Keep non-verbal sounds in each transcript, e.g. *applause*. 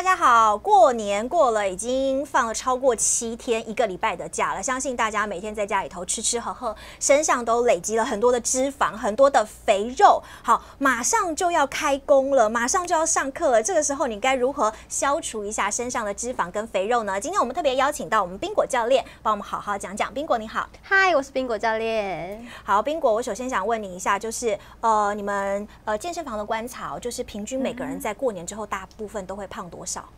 大家好！过年过了，已经放了超过七天，一个礼拜的假了。相信大家每天在家里头吃吃喝喝，身上都累积了很多的脂肪，很多的肥肉。好，马上就要开工了，马上就要上课了。这个时候，你该如何消除一下身上的脂肪跟肥肉呢？今天我们特别邀请到我们冰果教练，帮我们好好讲讲。冰果你好，嗨，我是冰果教练。好，冰果，我首先想问你一下，就是呃，你们呃健身房的观察，就是平均每个人在过年之后，大部分都会胖多少？少。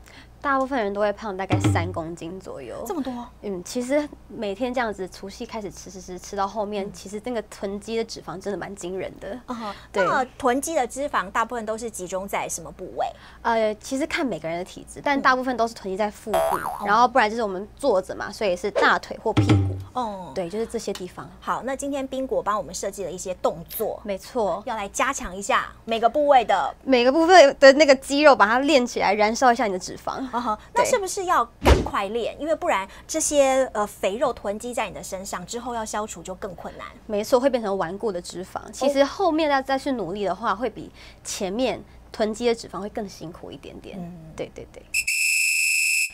大部分人都会胖大概三公斤左右，这么多？嗯，其实每天这样子，除夕开始吃吃吃，吃到后面，其实那个囤积的脂肪真的蛮惊人的。哦，那么囤积的脂肪大部分都是集中在什么部位？呃，其实看每个人的体质，但大部分都是囤积在腹部，然后不然就是我们坐着嘛，所以是大腿或屁股。哦，对，就是这些地方。好，那今天冰果帮我们设计了一些动作，没错，要来加强一下每个部位的每个部分的那个肌肉，把它练起来，燃烧一下你的脂肪。那是不是要赶快练？因为不然这些呃肥肉囤积在你的身上之后，要消除就更困难。没错，会变成顽固的脂肪。其实后面要再去努力的话，会比前面囤积的脂肪会更辛苦一点点。嗯，对对对。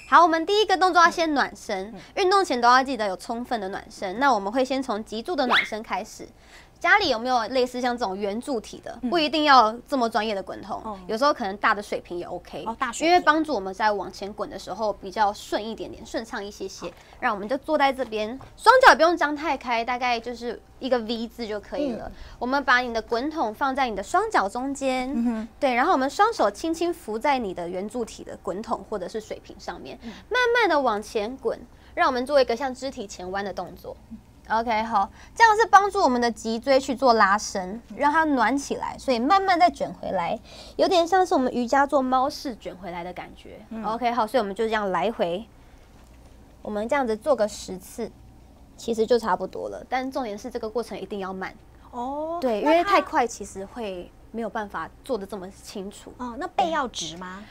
好，我们第一个动作要先暖身，运动前都要记得有充分的暖身。那我们会先从脊柱的暖身开始。家里有没有类似像这种圆柱体的？不一定要这么专业的滚筒，有时候可能大的水平也 OK。哦，大水因为帮助我们在往前滚的时候比较顺一点点，顺畅一些些。让我们就坐在这边，双脚不用张太开，大概就是一个 V 字就可以了。我们把你的滚筒放在你的双脚中间，对，然后我们双手轻轻扶在你的圆柱体的滚筒或者是水平上面，慢慢的往前滚。让我们做一个像肢体前弯的动作。OK，好，这样是帮助我们的脊椎去做拉伸，让它暖起来，所以慢慢再卷回来，有点像是我们瑜伽做猫式卷回来的感觉。OK，好，所以我们就这样来回，我们这样子做个十次，其实就差不多了。但重点是这个过程一定要慢哦，对，因为太快其实会没有办法做的这么清楚。哦，那背要直吗？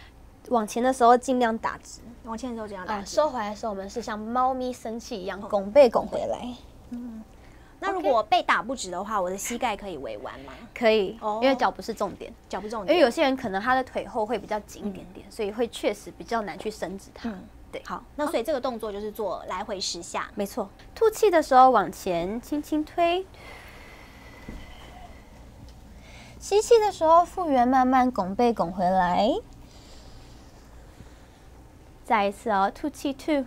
往前的时候尽量打直，往前的时候尽量打直。收回来的时候，我们是像猫咪生气一样拱背拱回来。嗯，那如果被打不直的话，我的膝盖可以微弯吗？可以，因为脚不是重点，脚不重点。因为有些人可能他的腿后会比较紧一点点，所以会确实比较难去伸直它。对，好，那所以这个动作就是做来回十下，没错。吐气的时候往前轻轻推，吸气的时候复原，慢慢拱背拱回来。再一次哦，吐气吐。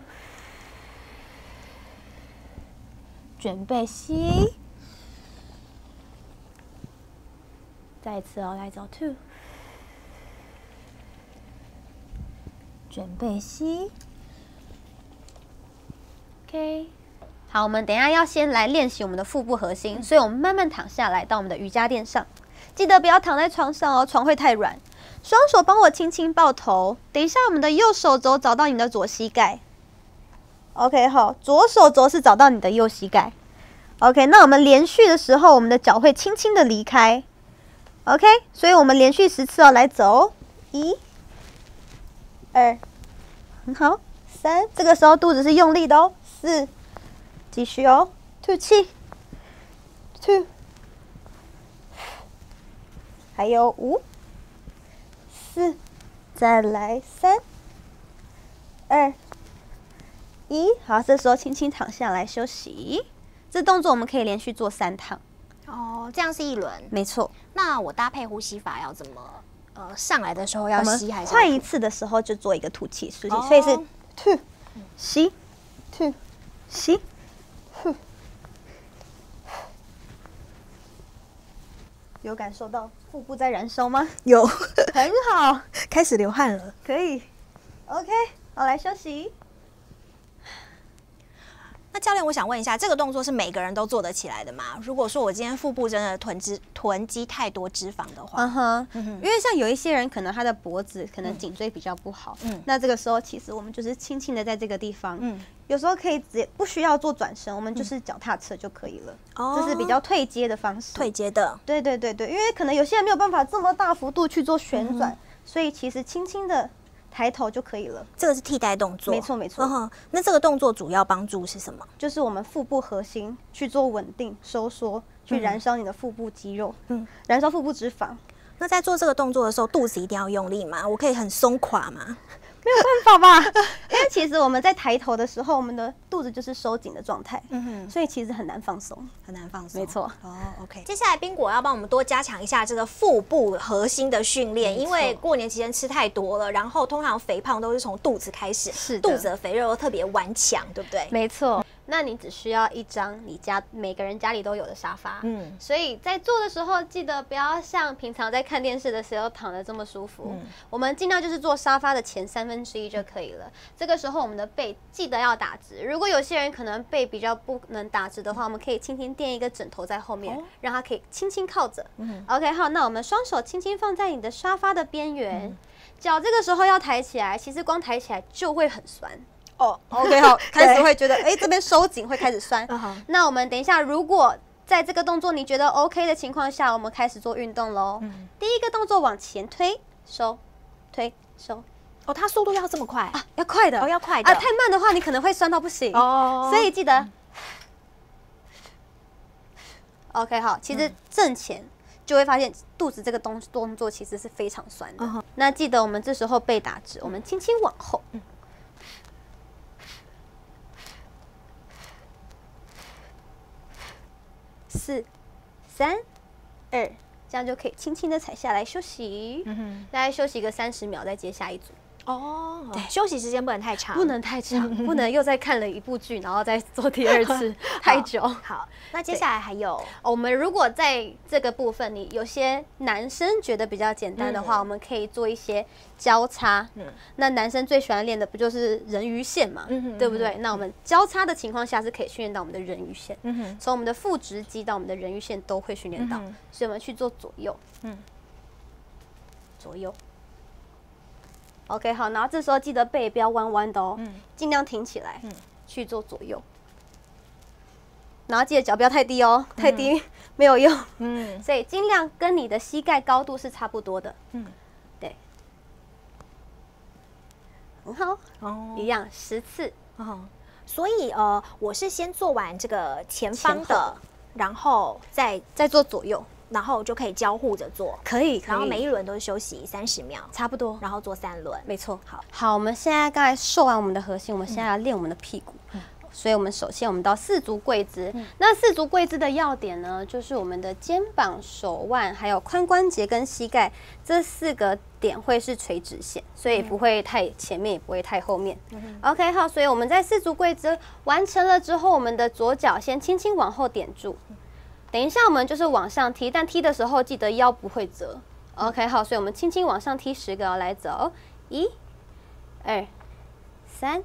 准备吸，再一次哦，来走 two，准备吸，OK，好，我们等下要先来练习我们的腹部核心，所以我们慢慢躺下来到我们的瑜伽垫上，记得不要躺在床上哦，床会太软。双手帮我轻轻抱头，等一下我们的右手肘找到你的左膝盖。OK，好，左手肘是找到你的右膝盖。OK，那我们连续的时候，我们的脚会轻轻的离开。OK，所以我们连续十次哦，来走，一、二，很好，三，这个时候肚子是用力的哦，四，继续哦，吐气，two，还有五、四，再来三、二。一好，这时候轻轻躺下来休息。这动作我们可以连续做三趟。哦，这样是一轮。没错。那我搭配呼吸法要怎么？呃，上来的时候要吸还是？换一次的时候就做一个吐气，所以是吐吸吐吸呼。有感受到腹部在燃烧吗？有，很好，开始流汗了。可以。OK，好，来休息。那教练，我想问一下，这个动作是每个人都做得起来的吗？如果说我今天腹部真的囤脂囤积太多脂肪的话，嗯哼，因为像有一些人可能他的脖子可能颈椎比较不好，嗯，那这个时候其实我们就是轻轻的在这个地方，嗯，有时候可以直接不需要做转身，我们就是脚踏车就可以了，哦，这是比较退阶的方式，退阶的，对对对对，因为可能有些人没有办法这么大幅度去做旋转，所以其实轻轻的。抬头就可以了，这个是替代动作。没错没错。那这个动作主要帮助是什么？就是我们腹部核心去做稳定收缩，去燃烧你的腹部肌肉，嗯，燃烧腹部脂肪。那在做这个动作的时候，肚子一定要用力吗？我可以很松垮吗？没有办法吧？*laughs* 因为其实我们在抬头的时候，我们的肚子就是收紧的状态，嗯哼，所以其实很难放松。很难放松。没错。哦，OK。接下来冰果要帮我们多加强一下这个腹部核心的训练，因为过年期间吃太多了，然后通常肥胖都是从肚子开始，是肚子的肥肉又特别顽强，对不对？没错，那你只需要一张你家每个人家里都有的沙发，嗯嗯，所以在坐的时候，记得不要像平常在看电视的时候躺的这么舒服，我们尽量就是坐沙发的前三分之一就可以了。这个时候我们的背记得要打直，如果有些人可能背比较不能打直的话，我们可以轻轻垫一个枕头在后面，哦让它可以轻轻靠着。OK，好，那我们双手轻轻放在你的沙发的边缘。脚这个时候要抬起来，其实光抬起来就会很酸。哦 OK，好，*laughs* 开始会觉得哎、这边收紧会开始酸。那我们等一下，如果在这个动作你觉得 OK 的情况下，我们开始做运动喽。嗯第一个动作往前推收，推收哦，它速度要这么快啊，要快的哦，要快的啊，太慢的话你可能会酸到不行。哦所以记得。OK，好，其实正前就会发现肚子这个动动作其实是非常酸的。嗯那记得我们这时候背打直，我们轻轻往后。四、三、二，这样就可以轻轻的踩下来休息。嗯哼，大概休息个三十秒，再接下一组。哦，对，休息时间不能太长，不能太长，*laughs* 不能又再看了一部剧，然后再做第二次，*laughs* 太久。好，那接下来还有我们如果在这个部分，你有些男生觉得比较简单的话，嗯。我们可以做一些交叉。嗯。那男生最喜欢练的不就是人鱼线嘛，嗯哼对不对？那我们交叉的情况下是可以训练到我们的人鱼线，嗯哼，从我们的腹直肌到我们的人鱼线都会训练到，嗯所以我们去做左右，嗯。左右。OK，好，然后这时候记得背不要弯弯的哦，嗯。尽量挺起来，嗯。去做左右。然后记得脚不要太低哦，太低 *laughs* 没有用，嗯。*laughs* 所以尽量跟你的膝盖高度是差不多的。嗯，对，很好，哦一样十次。哦，所以呃，我是先做完这个前方的，然后再再做左右，然后就可以交互着做，可以，然后每一轮都是休息三十秒，差不多，然后做三轮。没错。好，好，我们现在刚才瘦完我们的核心，我们现在要练我们的屁股。所以，我们首先我们到四足跪姿。那四足跪姿的要点呢，就是我们的肩膀、手腕，还有髋关节跟膝盖这四个点会是垂直线，所以不会太前面，也不会太后面。OK，好，所以我们在四足跪姿完成了之后，我们的左脚先轻轻往后点住。等一下，我们就是往上踢，但踢的时候记得腰不会折。OK，好，所以我们轻轻往上踢十个哦，来走，一、二、三、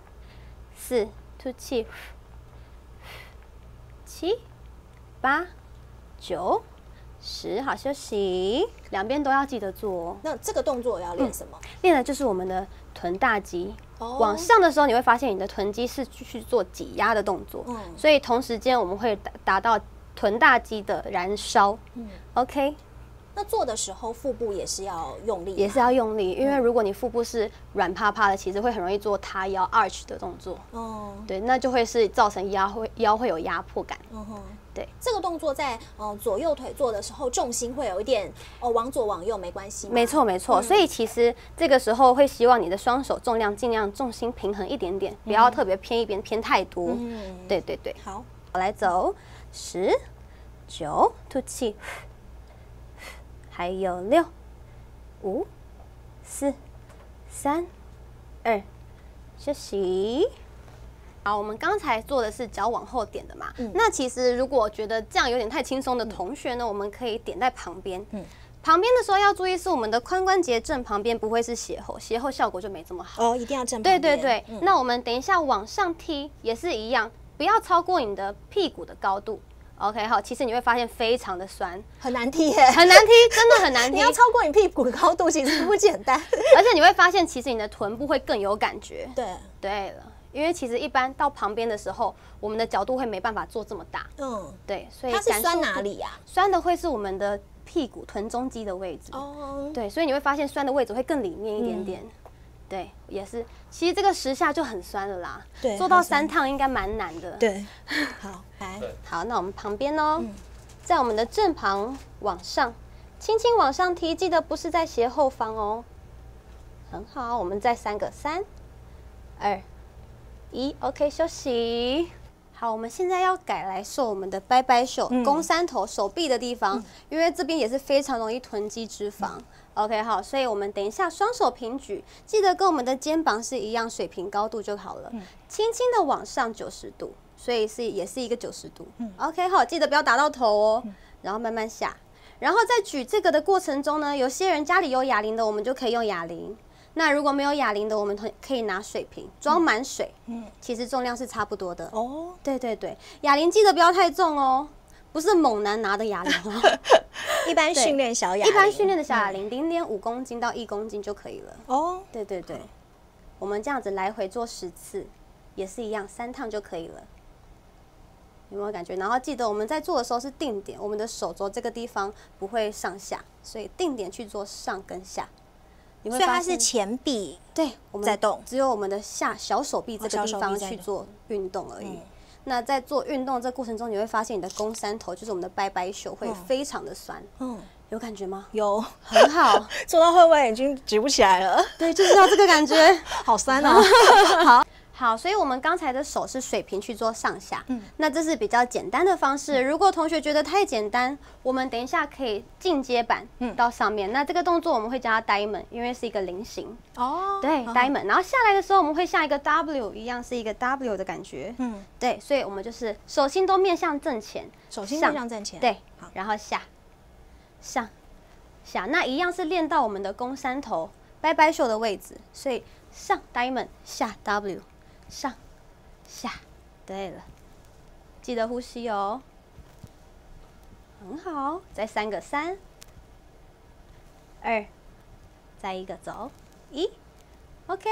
四，吐气，七、八、九、十，好休息，两边都要记得做哦。那这个动作要练什么？练的就是我们的臀大肌。哦往上的时候，你会发现你的臀肌是去做挤压的动作，嗯所以同时间我们会达达到臀大肌的燃烧。嗯。OK，那做的时候腹部也是要用力吗，也是要用力，因为如果你腹部是软趴趴的，其实会很容易做塌腰 arch 的动作，哦，对，那就会是造成腰会腰会有压迫感。嗯哼。对，这个动作在呃左右腿做的时候，重心会有一点哦往左往右没关系？没错，没错。所以其实这个时候会希望你的双手重量尽量重心平衡一点点，不要特别偏一边偏太多。嗯，对对对，好，我来走，十、九，吐气，还有六、五、四、三、二，休息。好，我们刚才做的是脚往后点的嘛。嗯那其实如果觉得这样有点太轻松的同学呢，我们可以点在旁边。嗯旁边的时候要注意是我们的髋关节正旁边，不会是斜后，斜后效果就没这么好。哦，一定要正对对对，嗯那我们等一下往上踢也是一样，不要超过你的屁股的高度。OK，好，其实你会发现非常的酸，很难踢耶，很难踢，真的很难踢 *laughs* 你。要超过你屁股的高度，其实不简单。而且你会发现，其实你的臀部会更有感觉。对，对了，因为其实一般到旁边的时候，我们的角度会没办法做这么大。嗯，对，所以它是酸哪？里呀？酸的会是我们的屁股臀中肌的位置。哦，对，所以你会发现酸的位置会更里面一点点。嗯对，也是，其实这个十下就很酸了啦。对做到三趟应该蛮难的。对，*laughs* 好，来，好，那我们旁边哦，嗯在我们的正旁往上，轻轻往上提，记得不是在斜后方哦。很好，我们再三个，三、二、一，OK，休息。好，我们现在要改来瘦我们的拜拜手、肱三头、手臂的地方，因为这边也是非常容易囤积脂肪。OK，好，所以我们等一下双手平举，记得跟我们的肩膀是一样水平高度就好了，轻轻的往上九十度，所以是也是一个九十度。嗯 OK，好，记得不要打到头哦，然后慢慢下，然后在举这个的过程中呢，有些人家里有哑铃的，我们就可以用哑铃。那如果没有哑铃的，我们可可以拿水瓶装满水，嗯，其实重量是差不多的。哦，对对对，哑铃记得不要太重哦，不是猛男拿的哑铃哦，*laughs* 一般训练小哑，一般训练的小哑铃，零点五公斤到一公斤就可以了。哦，对对对，我们这样子来回做十次，也是一样，三趟就可以了。有没有感觉？然后记得我们在做的时候是定点，我们的手肘这个地方不会上下，所以定点去做上跟下。所以它是前臂对，我们在动，只有我们的下小手臂这个地方去做运动而已。那在做运动这过程中，你会发现你的肱三头，就是我们的拜拜袖，会非常的酸。嗯，有感觉吗？有，很好。*laughs* 做到会不会已经举不起来了。对，就是要这个感觉，*laughs* 好酸哦。*laughs* 好。好，所以我们刚才的手是水平去做上下，嗯，那这是比较简单的方式。如果同学觉得太简单，我们等一下可以进阶版，嗯，到上面。那这个动作我们会叫它 diamond，因为是一个菱形。哦，对，diamond。然后下来的时候，我们会像一个 W 一样，是一个 W 的感觉。嗯，对，所以我们就是手心都面向正前，手心面向正前，对，好，然后下，上，下，那一样是练到我们的肱三头、拜拜袖的位置。所以上 diamond，下 W。上下，对了，记得呼吸哦，很好，再三个三二，再一个走一，OK。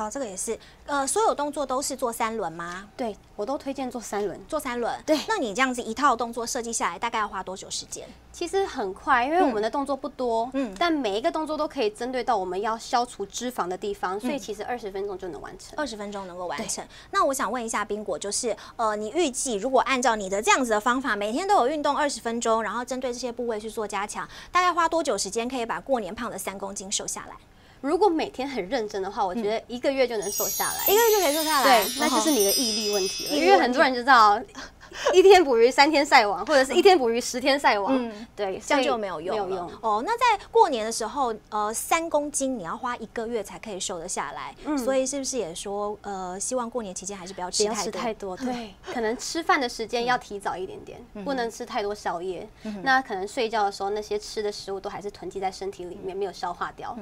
好，这个也是，呃，所有动作都是做三轮吗？对，我都推荐做三轮，做三轮。对，那你这样子一套动作设计下来，大概要花多久时间？其实很快，因为我们的动作不多，嗯，但每一个动作都可以针对到我们要消除脂肪的地方，所以其实二十分钟就能完成。二十分钟能够完成。那我想问一下冰果，就是呃，你预计如果按照你的这样子的方法，每天都有运动二十分钟，然后针对这些部位去做加强，大概花多久时间可以把过年胖的三公斤瘦下来？如果每天很认真的话，我觉得一个月就能瘦下来，一个月就可以瘦下来。对，那就是你的毅力问题了。因为很多人知道，*laughs* 一天捕鱼三天晒网，或者是一天捕鱼十天晒网，嗯，对，这样就没有用。没有用哦。那在过年的时候，呃，三公斤你要花一个月才可以瘦得下来。嗯，所以是不是也说，呃，希望过年期间还是不要吃太多？对，可能吃饭的时间要提早一点点，不能吃太多宵夜。那可能睡觉的时候，那些吃的食物都还是囤积在身体里面，没有消化掉。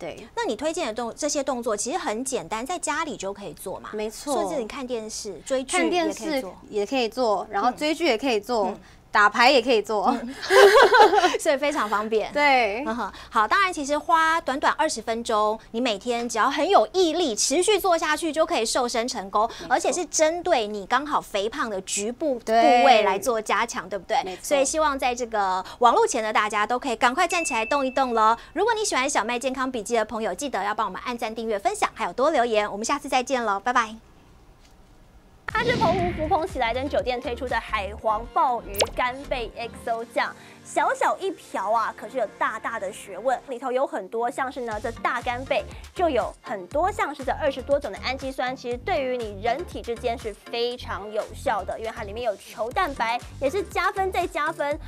对，那你推荐的动这些动作其实很简单，在家里就可以做嘛。没错，甚至你看电视、追剧也可以做，也可以做，然后追剧也可以做。打牌也可以做，*laughs* 所以非常方便。对，好，当然其实花短短二十分钟，你每天只要很有毅力，持续做下去就可以瘦身成功，而且是针对你刚好肥胖的局部部位来做加强，对不对？所以希望在这个网络前的大家都可以赶快站起来动一动喽。如果你喜欢小麦健康笔记的朋友，记得要帮我们按赞、订阅、分享，还有多留言。我们下次再见喽，拜拜。它是澎湖福朋喜来登酒店推出的海皇鲍鱼干贝 XO 酱，小小一瓢啊，可是有大大的学问，里头有很多像是呢，这大干贝就有很多像是这二十多种的氨基酸，其实对于你人体之间是非常有效的，因为它里面有球蛋白，也是加分再加分。